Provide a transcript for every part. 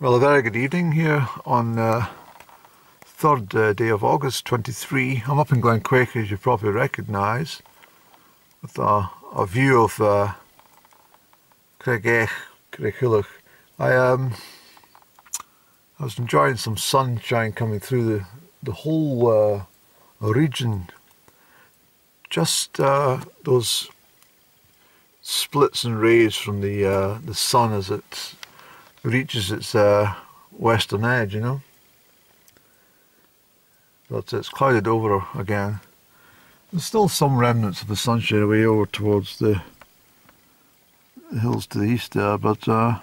Well, a very good evening here on uh, third uh, day of August 23. I'm up in Glen Quaich, as you probably recognise, with a, a view of uh, Craigech, Craighulach. I um, I was enjoying some sunshine coming through the the whole uh, region. Just uh, those splits and rays from the uh, the sun as it reaches its uh, western edge, you know. But it's clouded over again. There's still some remnants of the sunshine away over towards the, hills to the east there, but uh,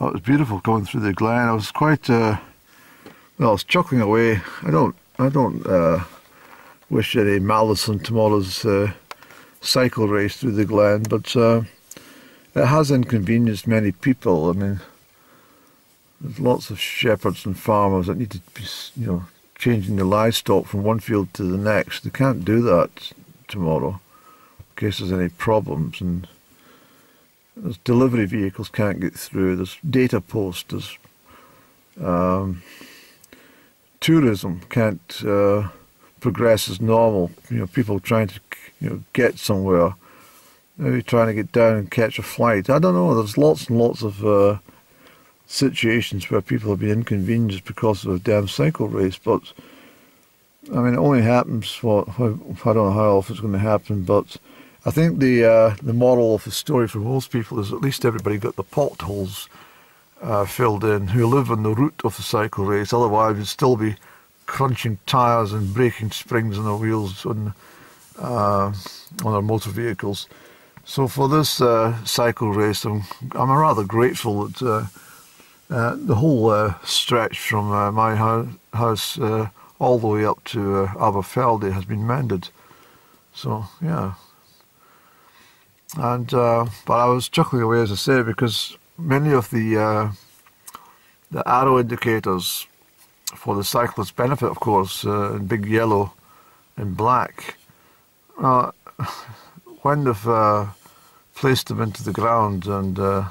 oh, it was beautiful going through the glen. I was quite, uh, well, I was chuckling away. I don't, I don't uh, wish any malice on tomorrow's uh, cycle race through the glen, but uh, it has inconvenienced many people. I mean, there's lots of shepherds and farmers that need to be, you know, changing their livestock from one field to the next. They can't do that tomorrow in case there's any problems. And there's delivery vehicles can't get through. There's data posts. There's um, tourism can't uh, progress as normal. You know, people trying to you know get somewhere maybe trying to get down and catch a flight. I don't know. There's lots and lots of uh, situations where people have been inconvenienced because of a damn cycle race. But I mean, it only happens. What I don't know how often it's going to happen, but I think the uh, the moral of the story for most people is at least everybody got the potholes uh, filled in who live on the route of the cycle race. Otherwise, you'd still be crunching tires and breaking springs on their wheels on uh, on their motor vehicles. So for this uh, cycle race, I'm, I'm rather grateful that uh, uh, the whole uh, stretch from uh, my ho house all the way up to uh, Aberfeldy has been mended. So yeah, and but I was chuckling away as I say because many of the the arrow indicators for the cyclist's benefit, of course, in big yellow and black. When they've uh, placed them into the ground and uh,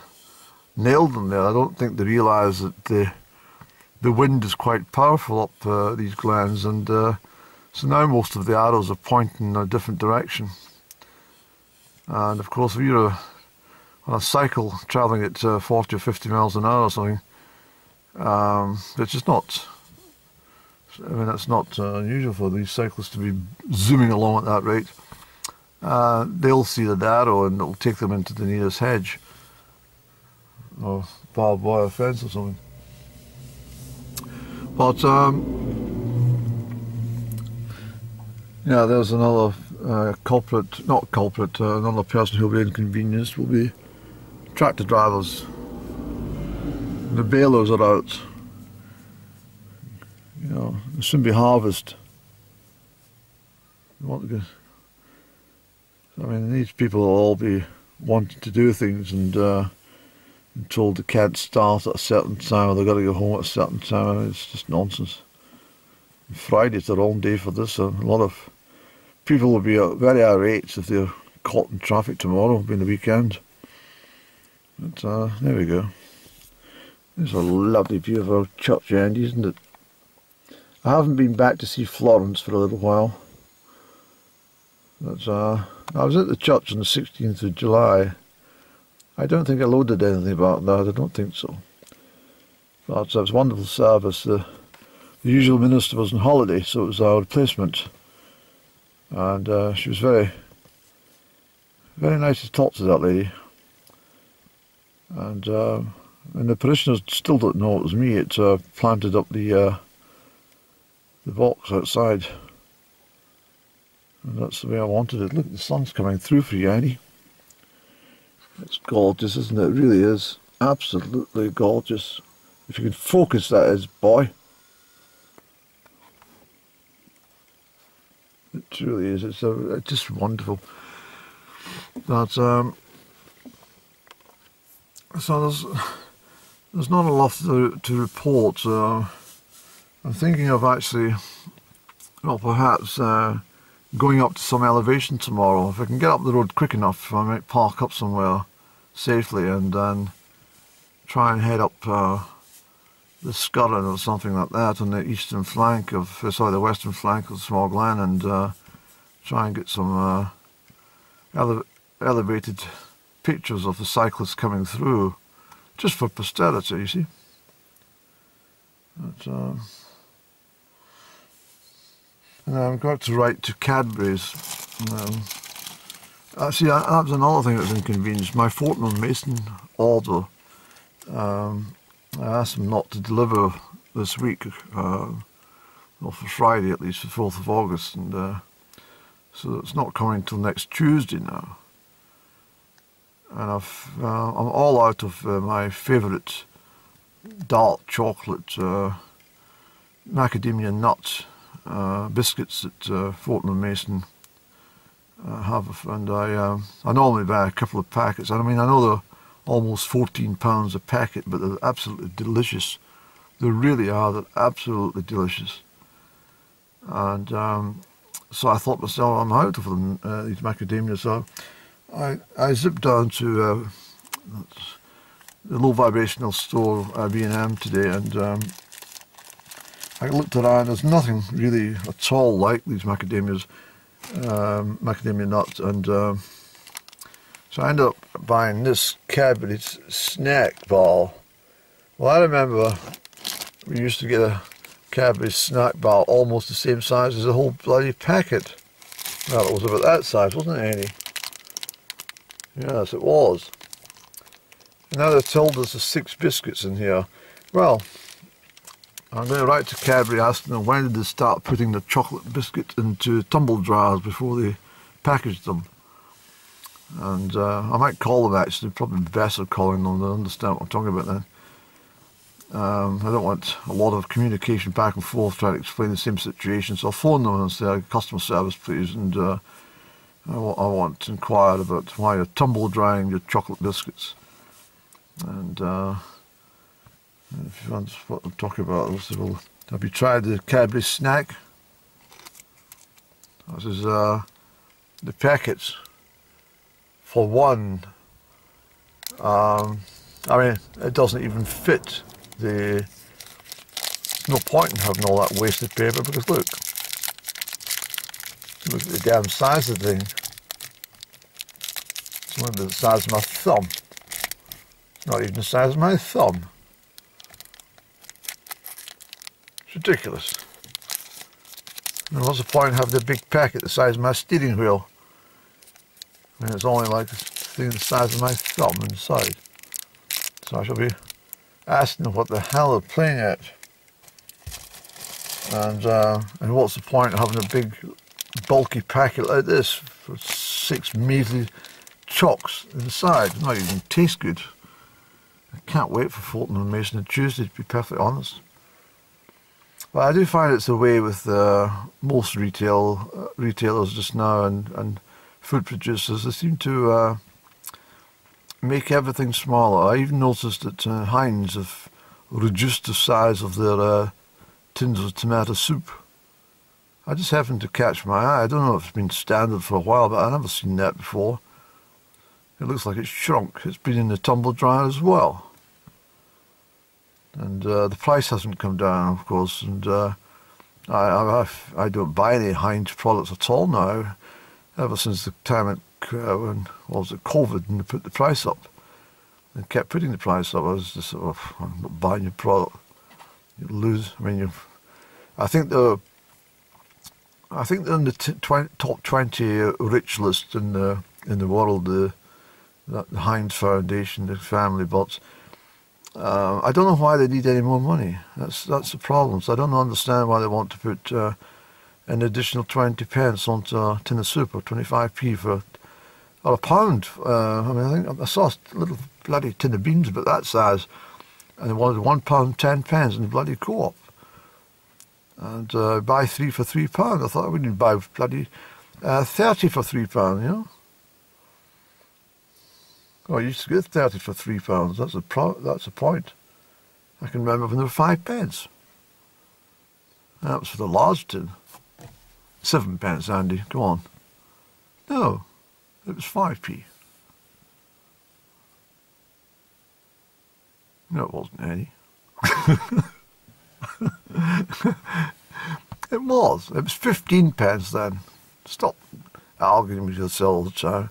nailed them there, I don't think they realise that the the wind is quite powerful up uh, these glens, and uh, so now most of the arrows are pointing in a different direction. And of course, if you're on a cycle travelling at uh, 40 or 50 miles an hour or something, um, which is not I mean, that's not uh, unusual for these cyclists to be zooming along at that rate uh, they'll see the arrow and it'll take them into the nearest hedge or barbed wire fence or something. But um, yeah, there's another uh, culprit, not culprit, uh, another person who'll be inconvenienced will be tractor drivers. The balers are out. You know, it soon be harvest. Want to go I mean, these people will all be wanting to do things and uh, told they can't start at a certain time or they've got to go home at a certain time. I mean, it's just nonsense. Friday's the wrong day for this. a lot of people will be at very irate if they're caught in traffic tomorrow, being the weekend. But uh, there we go. There's a lovely our church end, isn't it? I haven't been back to see Florence for a little while. But uh, I was at the church on the 16th of July. I don't think I loaded anything about that. I don't think so. But it was a wonderful service. The, the usual minister was on holiday, so it was our replacement. And uh, she was very, very nice to talk to that lady. And, uh, and the parishioners still don't know it was me. It uh, planted up the uh, the box outside. And that's the way I wanted it. Look, the sun's coming through for you, Annie. It's gorgeous, isn't it? It really is. Absolutely gorgeous. If you can focus that is, boy. It truly is. It's, a, it's just wonderful. That um, so there's there's not a lot to, to report. Uh, I'm thinking of actually, well, perhaps uh, going up to some elevation tomorrow. If I can get up the road quick enough, I might park up somewhere safely and then try and head up uh, the Scurran or something like that on the eastern flank of, uh, sorry, the western flank of Small Glen and uh, try and get some uh, ele elevated pictures of the cyclists coming through, just for posterity, you see. But, uh, and I'm going to write to Cadbury's. Um, actually, that was another thing that was inconvenienced. My Fortnum Mason order, um, I asked them not to deliver this week, uh, well, for Friday at least, the 4th of August, and uh, so it's not coming till next Tuesday now. And I've, uh, I'm all out of uh, my favourite dark chocolate uh, macadamia nut uh, biscuits at uh, Fortnum Mason uh, have, and I um, I normally buy a couple of packets. I mean, I know they're almost 14 pounds a packet, but they're absolutely delicious. They really are. They're absolutely delicious. And um, so I thought myself, I'm out of them, uh, these macadamias. So I, I zipped down to uh, the low vibrational store uh, B&M today and um, I looked around, there's nothing really at all like these macadamias, um, macadamia nuts and um, so I ended up buying this Cadbury snack bar. Well I remember we used to get a Cadbury snack bar almost the same size as a whole bloody packet. Well, it was about that size, wasn't it, Annie? Yes, it was. Now they've told us there's six biscuits in here. Well, I'm going to write to Cadbury asking them when did they start putting the chocolate biscuits into tumble dryers before they packaged them. And uh, I might call them actually, probably best of calling them, they'll understand what I'm talking about then. Um, I don't want a lot of communication back and forth trying to explain the same situation, so I'll phone them and say, customer service please, and uh, I, want to inquire about why you're tumble drying your chocolate biscuits. And uh, if you want I'm talking about, well, have you tried the Cadbury snack? This is uh, the packets for one. Um, I mean, it doesn't even fit the no point in having all that wasted paper because look, look at the damn size of the thing. It's only the size of my thumb. It's not even the size of my thumb. It's ridiculous. And what's the point in having the big packet the size of my steering wheel? Mean, it's only like the thing the size of my thumb inside. So I shall be asking what the hell they're playing at. And, uh, and what's the point of having a big bulky packet like this for six measly chocks inside? It not even taste good. I can't wait for Fortnum & Mason on Tuesday to be perfectly honest. But I do find it's the way with uh, most retail uh, retailers just now and, and food producers. They seem to uh, make everything smaller. I even noticed that uh, Heinz have reduced the size of their uh, tins of tomato soup. I just happened to catch my eye. I don't know if it's been standard for a while, but I've never seen that before. It looks like it's shrunk. It's been in the tumble dryer as well. And uh, the price hasn't come down, of course, and uh, I, I, I, don't buy any Heinz products at all now, ever since the time it uh, when was it COVID and they put the price up and kept putting the price up. I was just sort of I'm not buying your product. You lose. I mean, you. I think the. I think in the top twenty rich list in the in the world. The the Heinz Foundation, the family, but. Uh, I don't know why they need any more money. That's that's the problem. So I don't understand why they want to put uh, an additional 20 pence onto a tin of soup or 25p for or a pound. Uh, I mean, I think I saw a little bloody tin of beans about that size, and they wanted one pound ten pence in the bloody co-op. And uh, buy three for three pound. I thought I wouldn't buy bloody uh, thirty for three pound. You know. Oh, I used to get thirty for three pounds. That's a pro- that's a point. I can remember when they were five pence. That was for the large tin. Seven pence, Andy. Go on. No, it was 5p. No, it wasn't, Eddie. it was. It was 15 pence then. Stop arguing with yourselves, Joe.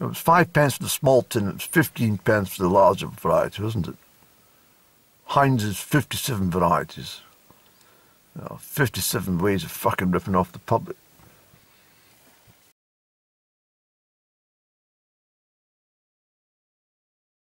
It was five pence for the small tin, it was 15 pence for the larger variety, wasn't it? Heinz's 57 varieties. You know, 57 ways of fucking ripping off the public.